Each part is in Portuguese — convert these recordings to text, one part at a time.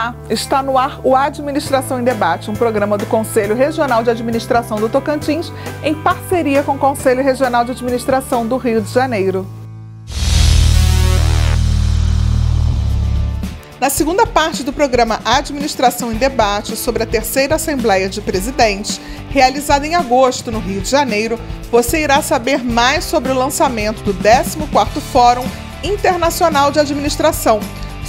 Olá, está no ar o Administração em Debate, um programa do Conselho Regional de Administração do Tocantins, em parceria com o Conselho Regional de Administração do Rio de Janeiro. Na segunda parte do programa Administração em Debate sobre a terceira Assembleia de Presidentes, realizada em agosto no Rio de Janeiro, você irá saber mais sobre o lançamento do 14º Fórum Internacional de Administração,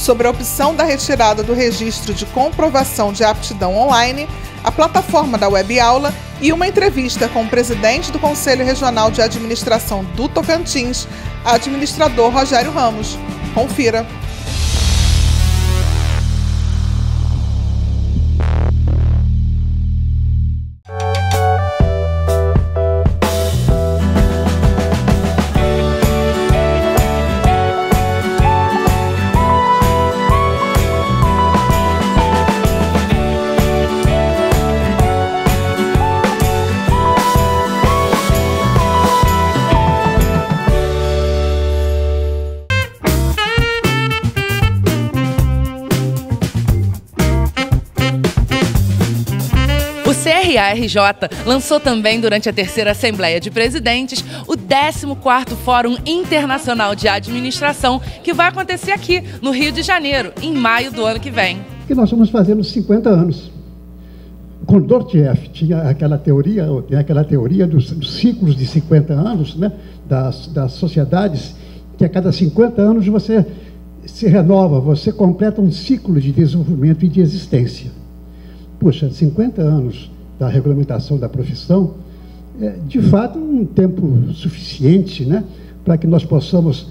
sobre a opção da retirada do registro de comprovação de aptidão online, a plataforma da web aula e uma entrevista com o presidente do Conselho Regional de Administração do Tocantins, administrador Rogério Ramos. Confira. CRA-RJ lançou também durante a terceira Assembleia de Presidentes o 14º Fórum Internacional de Administração, que vai acontecer aqui no Rio de Janeiro, em maio do ano que vem. Que nós estamos fazendo 50 anos. Dortieff tinha aquela teoria, aquela teoria dos, dos ciclos de 50 anos, né, das, das sociedades, que a cada 50 anos você se renova, você completa um ciclo de desenvolvimento e de existência. Puxa, 50 anos da regulamentação da profissão, é, de fato, um tempo suficiente né, para que nós possamos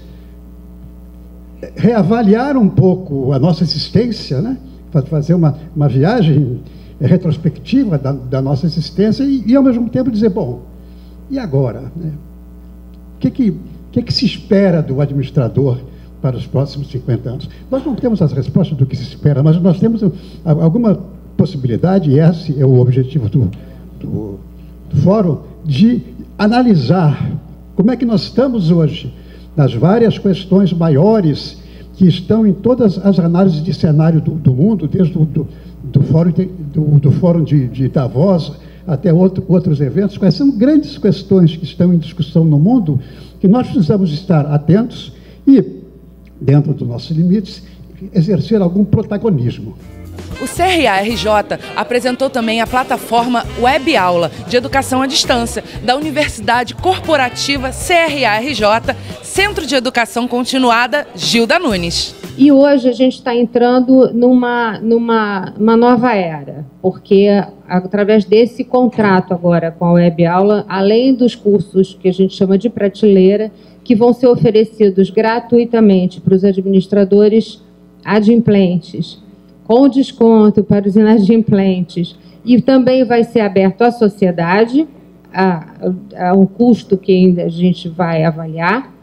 reavaliar um pouco a nossa existência, né, fazer uma, uma viagem retrospectiva da, da nossa existência e, e, ao mesmo tempo, dizer: bom, e agora? Né? O que, que, que, que se espera do administrador para os próximos 50 anos? Nós não temos as respostas do que se espera, mas nós temos alguma possibilidade, e esse é o objetivo do, do, do fórum, de analisar como é que nós estamos hoje nas várias questões maiores que estão em todas as análises de cenário do, do mundo, desde o do, do fórum, do, do fórum de, de, Davos até outro, outros eventos, quais são grandes questões que estão em discussão no mundo, que nós precisamos estar atentos e, dentro dos nossos limites, exercer algum protagonismo. O CRA-RJ apresentou também a plataforma Web Aula de Educação à Distância da Universidade Corporativa CRA-RJ, Centro de Educação Continuada Gilda Nunes. E hoje a gente está entrando numa, numa uma nova era, porque através desse contrato agora com a Web Aula, além dos cursos que a gente chama de prateleira, que vão ser oferecidos gratuitamente para os administradores adimplentes, com desconto para os inadimplentes. E também vai ser aberto à sociedade, a, a um custo que ainda a gente vai avaliar.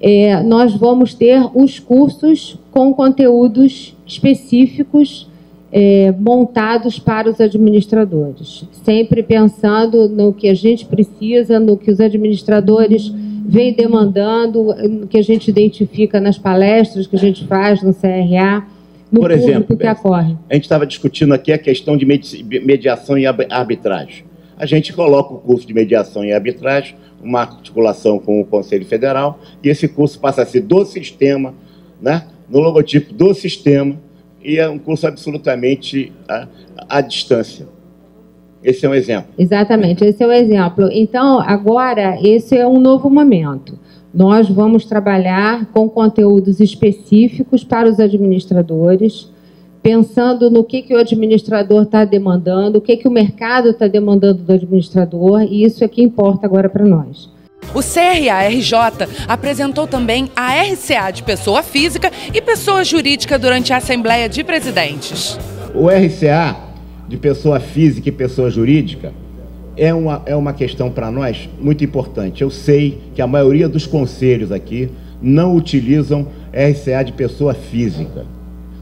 É, nós vamos ter os cursos com conteúdos específicos é, montados para os administradores, sempre pensando no que a gente precisa, no que os administradores vêm demandando, no que a gente identifica nas palestras que a gente faz no CRA no Por exemplo, que ocorre. a gente estava discutindo aqui a questão de mediação e arbitragem. A gente coloca o curso de mediação e arbitragem, uma articulação com o Conselho Federal, e esse curso passa a ser do sistema, né, no logotipo do sistema, e é um curso absolutamente à, à distância. Esse é um exemplo. Exatamente, esse é o um exemplo. Então, agora, esse é um novo momento nós vamos trabalhar com conteúdos específicos para os administradores, pensando no que, que o administrador está demandando, o que, que o mercado está demandando do administrador, e isso é que importa agora para nós. O CRA-RJ apresentou também a RCA de pessoa física e pessoa jurídica durante a Assembleia de Presidentes. O RCA de pessoa física e pessoa jurídica é uma, é uma questão para nós muito importante. Eu sei que a maioria dos conselhos aqui não utilizam RCA de pessoa física.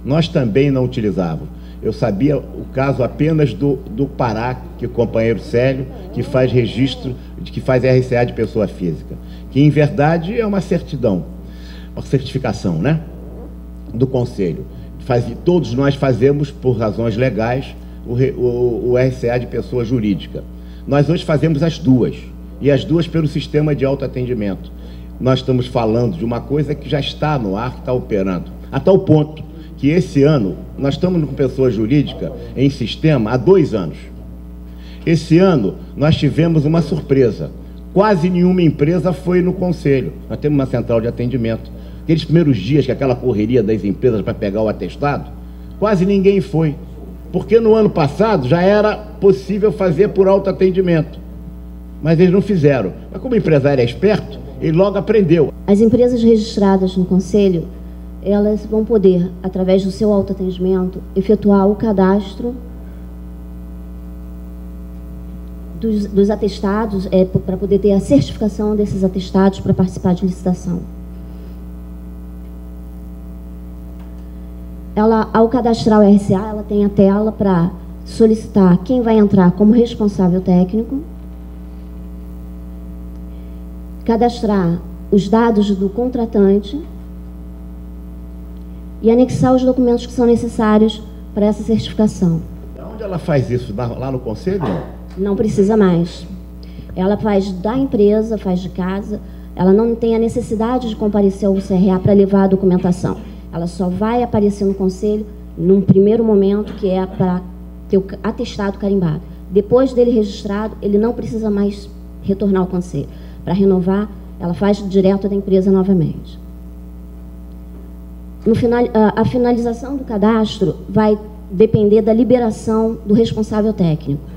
Nós também não utilizávamos. Eu sabia o caso apenas do, do Pará, que o companheiro Célio, que faz registro, que faz RCA de pessoa física. Que, em verdade, é uma certidão, uma certificação, né? Do conselho. faz, todos nós fazemos, por razões legais, o, o, o RCA de pessoa jurídica. Nós hoje fazemos as duas, e as duas pelo sistema de autoatendimento. Nós estamos falando de uma coisa que já está no ar, que está operando, a tal ponto que esse ano nós estamos com pessoa jurídica em sistema há dois anos. Esse ano nós tivemos uma surpresa. Quase nenhuma empresa foi no conselho. Nós temos uma central de atendimento. Aqueles primeiros dias que aquela correria das empresas para pegar o atestado, quase ninguém foi. Porque no ano passado já era possível fazer por autoatendimento. Mas eles não fizeram. Mas como o empresário é esperto, ele logo aprendeu. As empresas registradas no conselho, elas vão poder, através do seu autoatendimento, efetuar o cadastro dos, dos atestados, é, para poder ter a certificação desses atestados para participar de licitação. Ela, ao cadastrar o RCA, ela tem a tela para solicitar quem vai entrar como responsável técnico, cadastrar os dados do contratante e anexar os documentos que são necessários para essa certificação. Onde ela faz isso? Lá no conselho? Não precisa mais. Ela faz da empresa, faz de casa. Ela não tem a necessidade de comparecer ao CRA para levar a documentação. Ela só vai aparecer no conselho num primeiro momento, que é para ter o atestado carimbado. Depois dele registrado, ele não precisa mais retornar ao conselho. Para renovar, ela faz direto da empresa novamente. No final, a finalização do cadastro vai depender da liberação do responsável técnico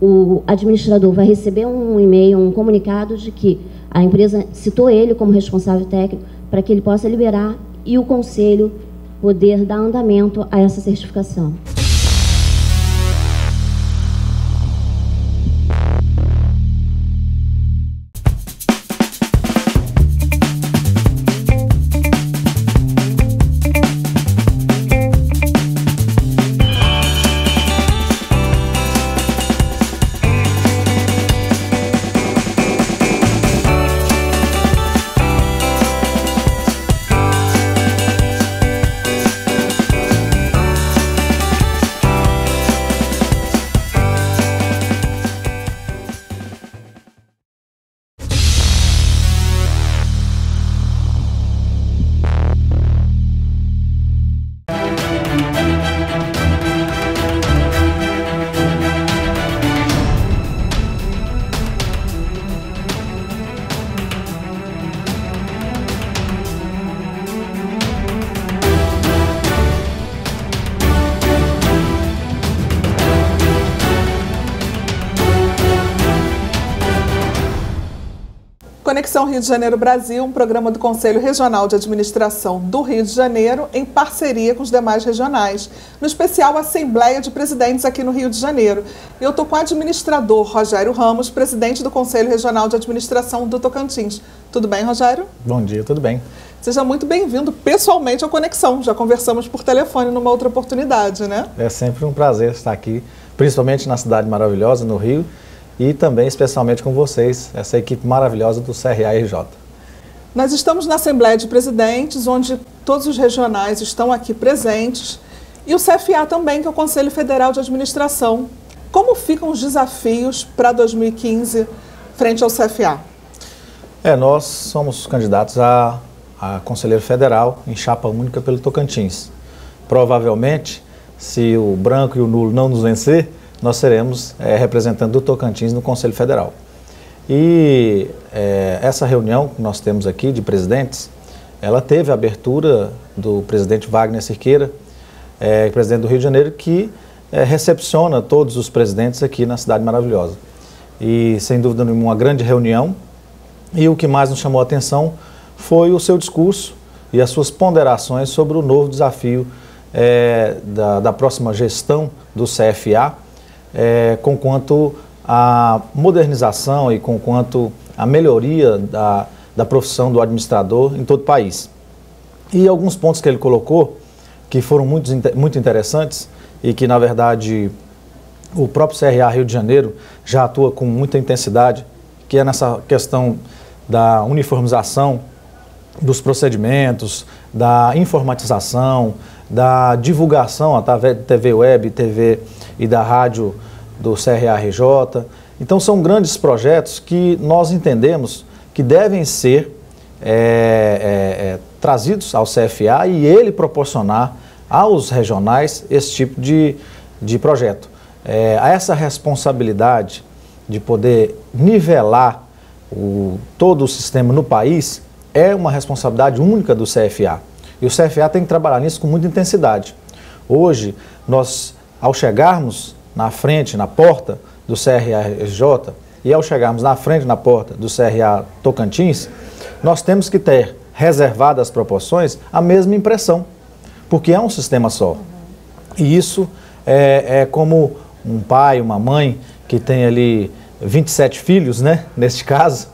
o administrador vai receber um e-mail, um comunicado de que a empresa citou ele como responsável técnico para que ele possa liberar e o conselho poder dar andamento a essa certificação. Conexão Rio de Janeiro Brasil, um programa do Conselho Regional de Administração do Rio de Janeiro, em parceria com os demais regionais, no especial Assembleia de Presidentes aqui no Rio de Janeiro. Eu estou com o administrador Rogério Ramos, presidente do Conselho Regional de Administração do Tocantins. Tudo bem, Rogério? Bom dia, tudo bem. Seja muito bem-vindo pessoalmente ao Conexão. Já conversamos por telefone numa outra oportunidade, né? É sempre um prazer estar aqui, principalmente na cidade maravilhosa, no Rio e também especialmente com vocês, essa equipe maravilhosa do CRA-RJ. Nós estamos na Assembleia de Presidentes, onde todos os regionais estão aqui presentes, e o CFA também, que é o Conselho Federal de Administração. Como ficam os desafios para 2015 frente ao CFA? É, nós somos candidatos a, a conselheiro federal em chapa única pelo Tocantins. Provavelmente, se o branco e o nulo não nos vencer, nós seremos é, representando o Tocantins no Conselho Federal. E é, essa reunião que nós temos aqui de presidentes, ela teve a abertura do presidente Wagner Cirqueira, é, presidente do Rio de Janeiro, que é, recepciona todos os presidentes aqui na Cidade Maravilhosa. E, sem dúvida nenhuma, uma grande reunião. E o que mais nos chamou a atenção foi o seu discurso e as suas ponderações sobre o novo desafio é, da, da próxima gestão do CFA, é, com quanto a modernização e com quanto a melhoria da, da profissão do administrador em todo o país. E alguns pontos que ele colocou, que foram muito, muito interessantes e que, na verdade, o próprio CRA Rio de Janeiro já atua com muita intensidade, que é nessa questão da uniformização dos procedimentos, da informatização, da divulgação através de TV web, TV e da rádio do CRA-RJ. Então são grandes projetos que nós entendemos que devem ser é, é, é, trazidos ao CFA e ele proporcionar aos regionais esse tipo de, de projeto. É, essa responsabilidade de poder nivelar o, todo o sistema no país é uma responsabilidade única do CFA. E o CFA tem que trabalhar nisso com muita intensidade. Hoje, nós, ao chegarmos na frente, na porta do CRARJ, e ao chegarmos na frente, na porta do CRA Tocantins, nós temos que ter reservado as proporções a mesma impressão, porque é um sistema só. E isso é, é como um pai, uma mãe que tem ali 27 filhos, né, neste caso,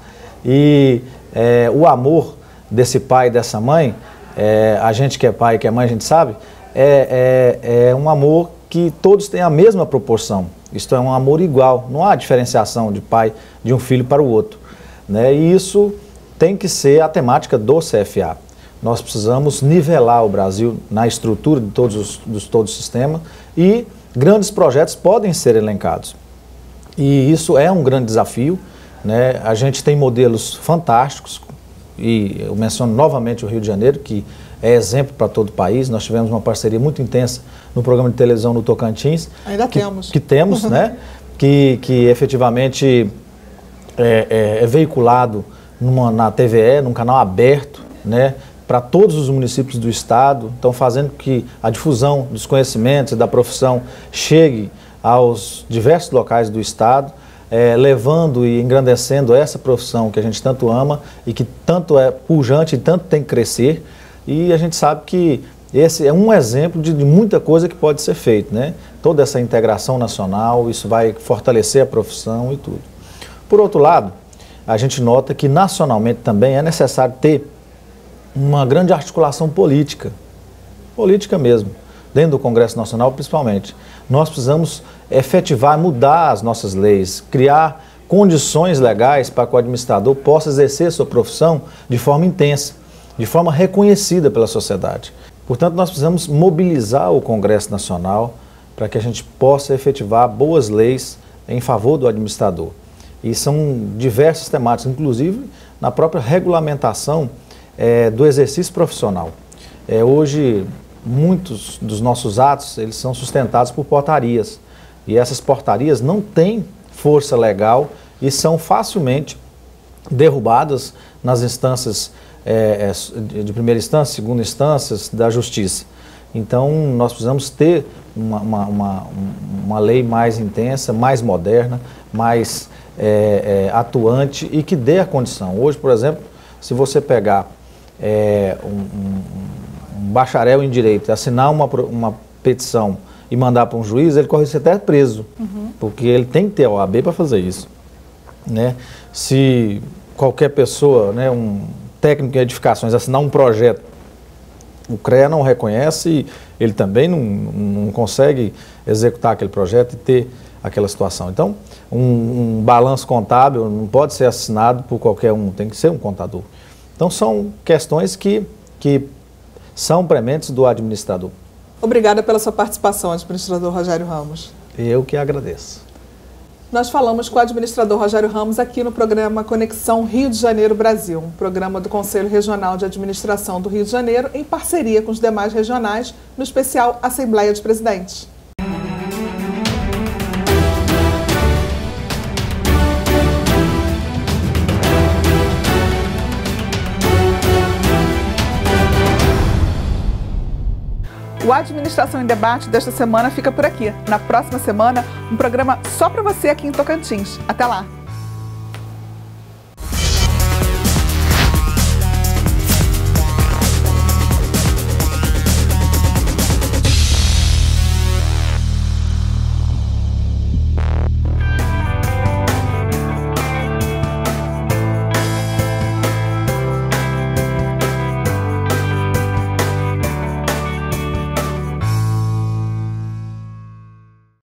e é, o amor desse pai e dessa mãe, é, a gente que é pai e que é mãe, a gente sabe, é, é, é um amor que todos têm a mesma proporção. Isto é um amor igual, não há diferenciação de pai de um filho para o outro. Né? E isso tem que ser a temática do CFA. Nós precisamos nivelar o Brasil na estrutura de todos os, de todo o sistema e grandes projetos podem ser elencados. E isso é um grande desafio. Né? A gente tem modelos fantásticos, e eu menciono novamente o Rio de Janeiro, que é exemplo para todo o país. Nós tivemos uma parceria muito intensa no programa de televisão no Tocantins. Ainda que, temos. Que temos, né? Que, que efetivamente é, é, é veiculado numa, na TVE, num canal aberto, né? Para todos os municípios do estado, estão fazendo que a difusão dos conhecimentos e da profissão chegue aos diversos locais do Estado, é, levando e engrandecendo essa profissão que a gente tanto ama e que tanto é pujante e tanto tem que crescer. E a gente sabe que esse é um exemplo de, de muita coisa que pode ser feito, né? Toda essa integração nacional, isso vai fortalecer a profissão e tudo. Por outro lado, a gente nota que nacionalmente também é necessário ter uma grande articulação política, política mesmo, dentro do Congresso Nacional principalmente. Nós precisamos efetivar, mudar as nossas leis, criar condições legais para que o administrador possa exercer sua profissão de forma intensa, de forma reconhecida pela sociedade. Portanto, nós precisamos mobilizar o Congresso Nacional para que a gente possa efetivar boas leis em favor do administrador. E são diversas temáticas, inclusive na própria regulamentação é, do exercício profissional. É, hoje, muitos dos nossos atos eles são sustentados por portarias. E essas portarias não têm força legal e são facilmente derrubadas nas instâncias é, de primeira instância, segunda instância da justiça. Então, nós precisamos ter uma, uma, uma, uma lei mais intensa, mais moderna, mais é, é, atuante e que dê a condição. Hoje, por exemplo, se você pegar é, um, um, um, bacharel em direito, assinar uma, uma petição e mandar para um juiz, ele corre ser até preso, uhum. porque ele tem que ter a OAB para fazer isso. Né? Se qualquer pessoa, né, um técnico em edificações, assinar um projeto, o CREA não reconhece e ele também não, não consegue executar aquele projeto e ter aquela situação. Então, um, um balanço contábil não pode ser assinado por qualquer um, tem que ser um contador. Então, são questões que, que são prementes do administrador. Obrigada pela sua participação, administrador Rogério Ramos. Eu que agradeço. Nós falamos com o administrador Rogério Ramos aqui no programa Conexão Rio de Janeiro Brasil, um programa do Conselho Regional de Administração do Rio de Janeiro em parceria com os demais regionais, no especial Assembleia de Presidentes. O Administração em Debate desta semana fica por aqui. Na próxima semana, um programa só para você aqui em Tocantins. Até lá!